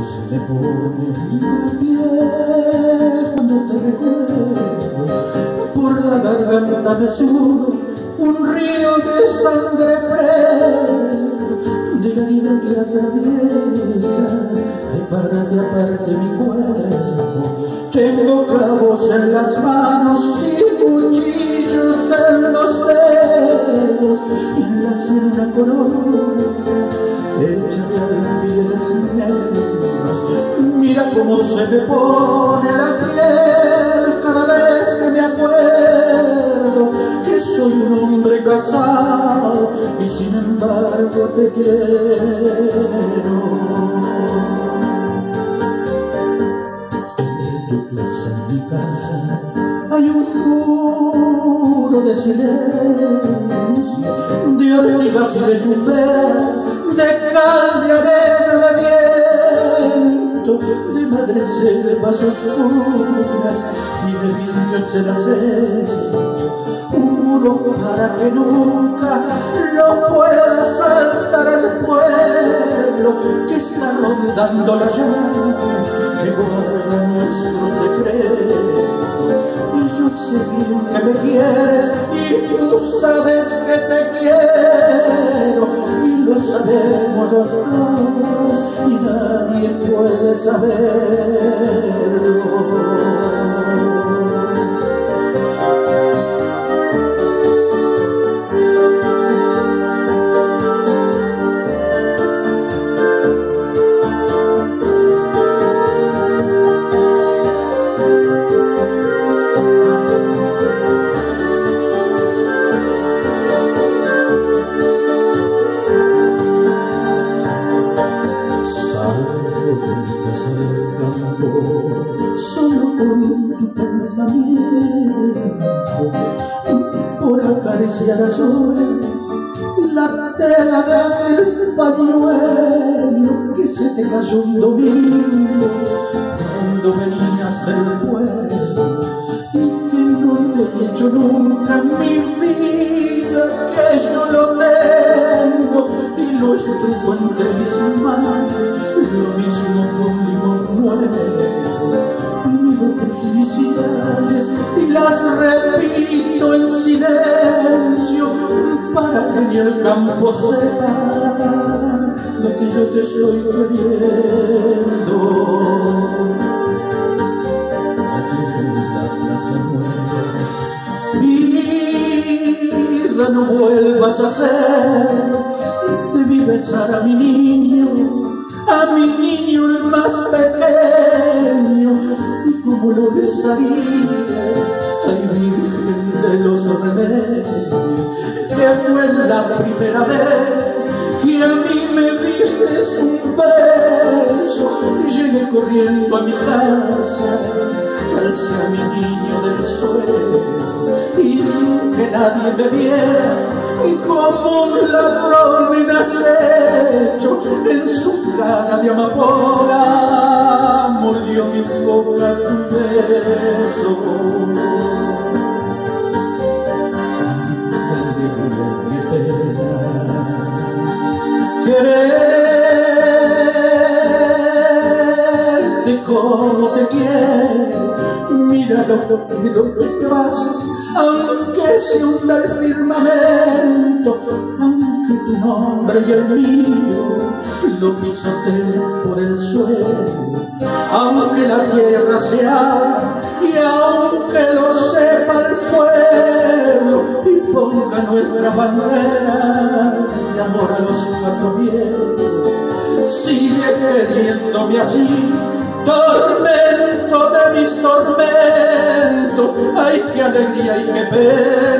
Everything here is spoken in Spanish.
se me pone la piel cuando te recuerdo. Por la garganta me subo un río de sangre fresca de la herida que atraviesa de parte a parte mi cuerpo. Tengo clavos en las manos y cuchillos en los dedos y en la una corona cómo se me pone la piel cada vez que me acuerdo que soy un hombre casado y sin embargo te quiero. En mi casa, hay un muro de silencio, de ortigas y de chumberas de cal, y de vidrios el acecho. Un muro para que nunca lo pueda saltar el pueblo que está rondando la llama sabemos los dos y nadie puede saberlo. Solo con tu pensamiento por acariciar a sol la tela de aquel pañuelo que se te cayó un domingo cuando venías del pueblo y que no te he dicho nunca mi y las repito en silencio para que ni el campo sepa lo que yo te estoy queriendo. Vida no vuelvas a hacer de mi besar a mi niño a mi niño el más pequeño lo besaría ay virgen de los remedios. Que fue la primera vez que a mí me diste un beso. Llegué corriendo a mi casa alcé a mi niño del suelo. Y sin que nadie me viera y como un ladrón me acecho en su cara de amapola quererte como te quiero mira lo que, te vas aunque se hunda el firmamento, nombre y el mío lo pisoteen por el suelo, aunque la tierra se abra y aunque lo sepa el pueblo y ponga nuestras banderas de amor a los cuatro vientos, sigue queriéndome así tormento de mis tormentos, ay qué alegría y qué pena.